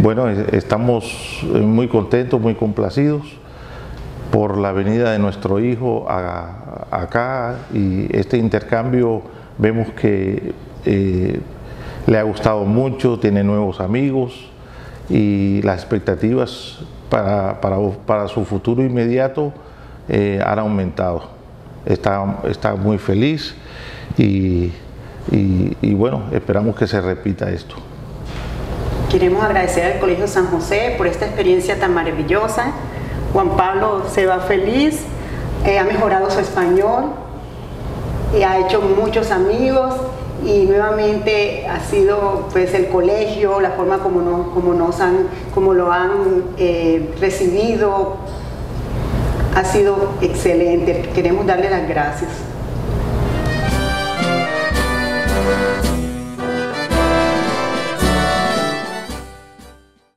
bueno, estamos muy contentos, muy complacidos por la venida de nuestro hijo acá y este intercambio vemos que eh, le ha gustado mucho, tiene nuevos amigos y las expectativas para, su futuro inmediato eh, han aumentado. Está, muy feliz y bueno, esperamos que se repita esto. Queremos agradecer al Colegio San José por esta experiencia tan maravillosa. Juan Pablo se va feliz, eh, ha mejorado su español, y ha hecho muchos amigos y nuevamente ha sido pues el colegio, la forma como, no, como, nos han, como lo han eh, recibido, ha sido excelente. Queremos darle las gracias.